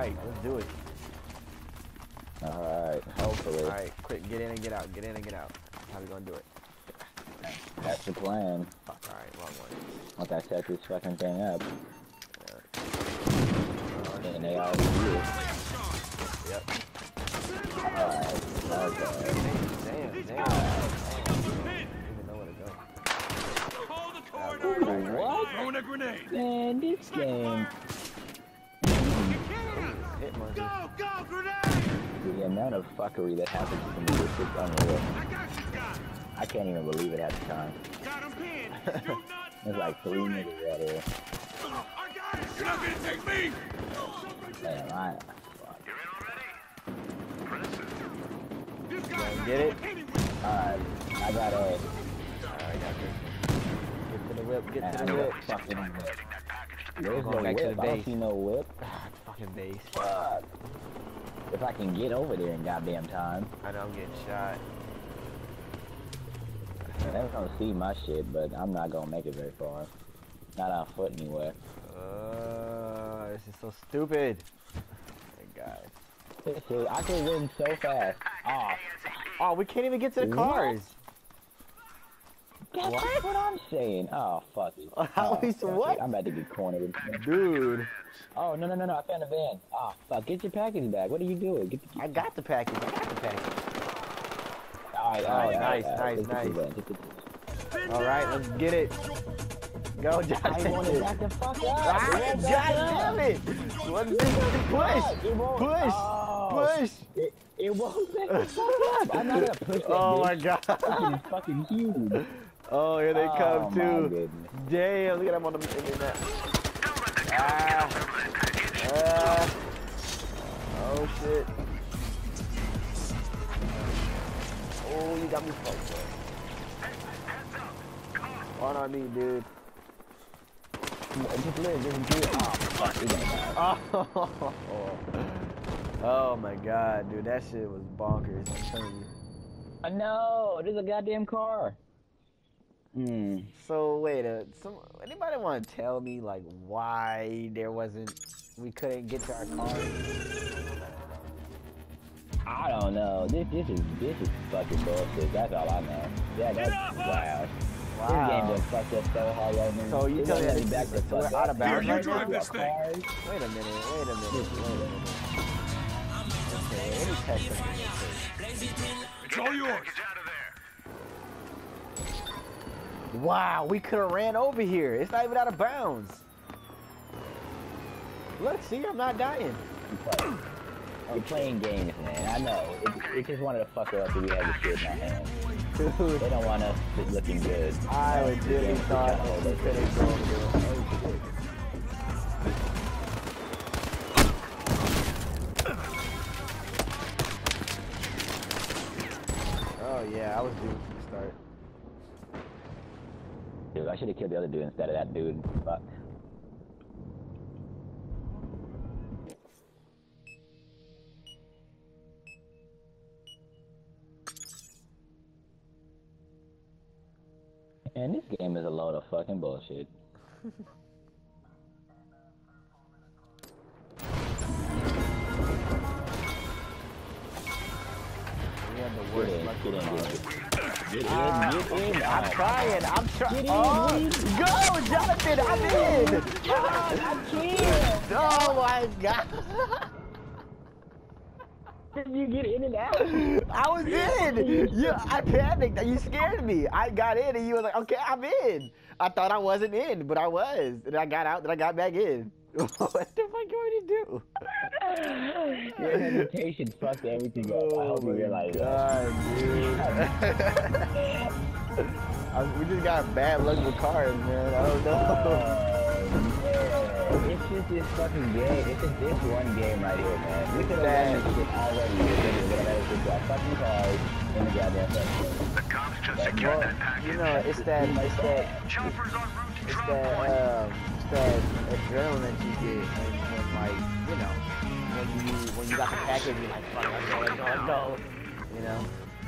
Alright, let's do it. Alright, hopefully. Alright, quick, get in and get out. Get in and get out. How we gonna do it? That's the plan. Fuck, alright, wrong one. Once I set this fucking thing up. Uh, And they already do. Yep. Alright, okay. Damn, damn. I don't even know where to go. Hold the corridor. What? Throwing a grenade. Man, this game. Hit money. Go, go, grenade. The amount of fuckery that happens to me is just unreal. I got you, guy. I can't even believe it half the time. Got him pinned. Do not. There's like three niggas out here. I got it. You're not gonna take me. Damn, I. This Go guy's and not get it. going anywhere. Alright, I got a. Alright, I got this. Get to the whip, get to the whip. fucking whip. There's no Going back to whip. the I don't see no whip. Fucking base. Fuck. If I can get over there in goddamn time. I know I'm getting shot. I don't see my shit, but I'm not gonna make it very far. Not on foot anywhere. Uh, this is so stupid. God. I could win so fast. Oh, Oh, we can't even get to the cars. That's What? what I'm saying. Oh, fuck it. How oh, is what? it. I'm about to get cornered. Dude, Oh, no, no, no, no. I found a van. Oh, fuck. Get your package back. What are you doing? Get the... I got the package. I got the package. All right, all Nice, right, nice, all right. nice, nice. van, take the- All right, let's get it. Go, Josh. I Jonathan. want to back the fuck up. Ah, It won't God damn it! What is this? Push! Push! Oh, Push! It, it won't back the fuck up. I'm not gonna push that Oh my god! That thing is fucking huge. Oh, here they oh, come my too. goodness. Damn, look at them on the internet. Ah. Ah. Oh shit. Oh, you got me fucked up. One on me, dude. Just live, just do it. Oh, fuck. He gonna. Oh. oh my god, dude, that shit was bonkers. I'm telling you. Uh, no, there's a goddamn car. Hmm. So wait, uh, some anybody want to tell me like why there wasn't we couldn't get to our car? I don't know. This this is this is fucking bullshit. That's all I know. Yeah, that's wow. This game Wow. was fucked up so hard right now. So you It telling won't me let back the we're fuck out of bounds Here, you right drive this thing. Cars. Wait a minute, wait a minute, wait a minute. Okay, let me text them real It's all yours. Wow, we could have ran over here. It's not even out of bounds. Look, see, I'm not dying. We're playing games, man. I know. It, it just wanted to fuck us if we had the shit in our hands. Dude, They don't want us looking good. I legitimately thought we couldn't go I should have killed the other dude instead of that dude. Fuck. And this game is a load of fucking bullshit. We had the worst luck get in, of get in. Get in, Ah, in. I'm Oh, trying. I'm trying. Oh, go, Jonathan! I'm in. I can't. Oh my god! Did you get in and out? I was in. You, I panicked. You scared me. I got in, and you were like, "Okay, I'm in." I thought I wasn't in, but I was. And I got out, then I got back in. what the fuck you want to do? Your hesitation fucked everything up. I hope you realize that. Oh dude. I, we just got bad luck with cars, man. I don't know. Uh, it's just this fucking game. It's just this one game right here, man. We could have Bad. won this shit already. We could have been able to drive fucking cars in the goddamn festival. The cops just But secured Well, that package. you know, it's that, it's that, Choppers en route it's that, um, it's that adrenaline you get when, when like, you know, when you, when you got the package, you're like, fuck, let's go, let's go, go. You know?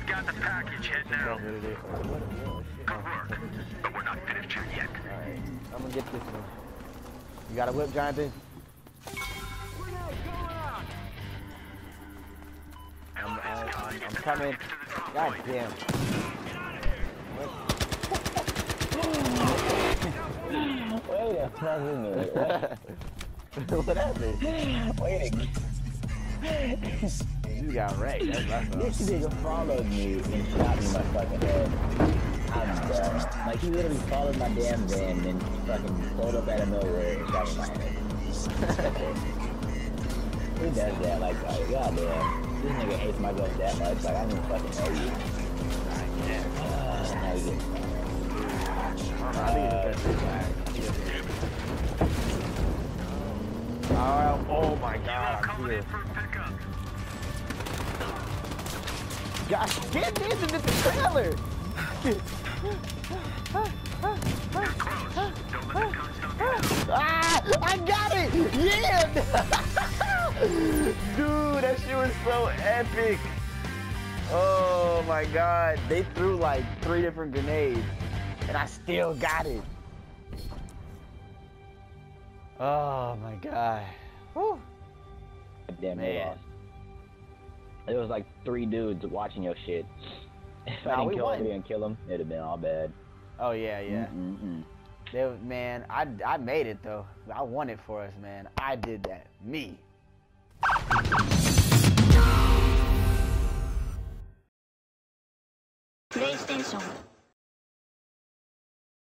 Got the package. Head now. Oh, what it is. Oh, what, shit. Good work. But we're not finished here yet. Alright, I'm gonna get this one. You got a whip, Jonathan? Uh, I'm coming. God damn. Wait a fucking minute. What? what happened? Wait a You got wrecked. This nigga followed me and shot me in my fucking head. I'm done. Like he literally followed my damn van and fucking pulled up out of nowhere and shot me in my head. Who does that? Like, oh, goddamn. This nigga hates my guns that much. Like, I even fucking know you. Uh, now you Oh, my god. I'm here. Gosh, get this into the trailer. ah, I got it. Yeah. Dude, that shit was so epic. Oh my god. They threw like three different grenades and I still got it. Oh my god. Whew. Damn, they Man. lost. There was like three dudes watching your shit. If Nah, I didn't kill won. three and kill them, it'd have been all bad. Oh yeah, yeah. Mm-mm-mm. They, man, I, I made it though. I won it for us, man. I did that. Me. PlayStation